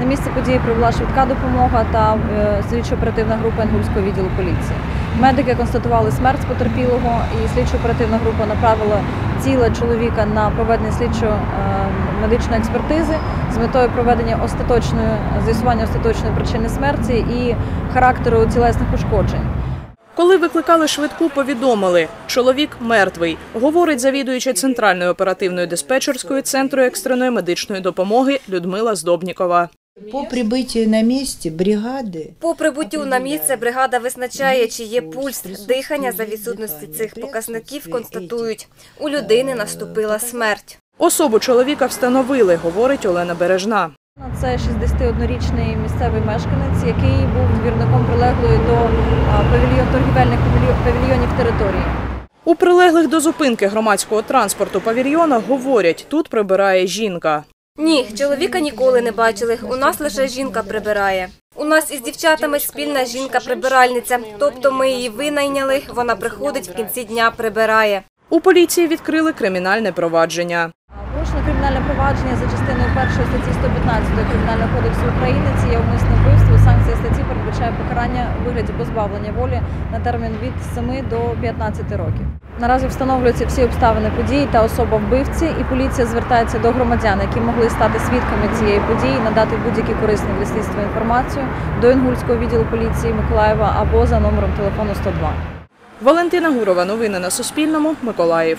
На місце події прибула швидка допомога та е, слідчо-оперативна група Інгульського відділу поліції. Медики констатували смерть потерпілого, і слідчо-оперативна група направила тіло чоловіка на проведення слідчо-медичної експертизи з метою проведення остаточної з'ясування остаточної причини смерті і характеру тілесних ушкоджень. Коли викликали швидку, повідомили – чоловік мертвий, говорить завідуюча Центральної оперативної диспетчерської центру екстреної медичної допомоги Людмила Здобнікова. По прибытию на месте бригады По прибуттю на місце бригада визначає, чи є пульс, дихання за відсутності цих показників констатують. У людини наступила смерть. Особу чоловіка встановили, говорить Олена Бережна. Це 61-річний місцевий мешканець, який був двірником прилеглої до павільйон торгівельних павільйонів території. У прилеглих до зупинки громадського транспорту павільйона говорять, тут прибирає жінка. Ні, чоловіка ніколи не бачили. У нас лише жінка прибирає. У нас із дівчатами спільна жінка-прибиральниця. Тобто ми її винайняли, вона приходить в кінці дня прибирає. У поліції відкрили кримінальне провадження. Порушено кримінальне провадження за частиною першої статті 115 Кримінального кодексу України. Це є умисне вбивство. Санкція статті передбачає покарання у вигляді позбавлення волі на термін від 7 до 15 років. Наразі встановлюються всі обставини події та особа вбивці, і поліція звертається до громадян, які могли стати свідками цієї події, надати будь-які корисні для слідства інформацію до Інгульського відділу поліції Миколаєва або за номером телефону 102. Валентина Гурова. Новини на Суспільному. Миколаїв.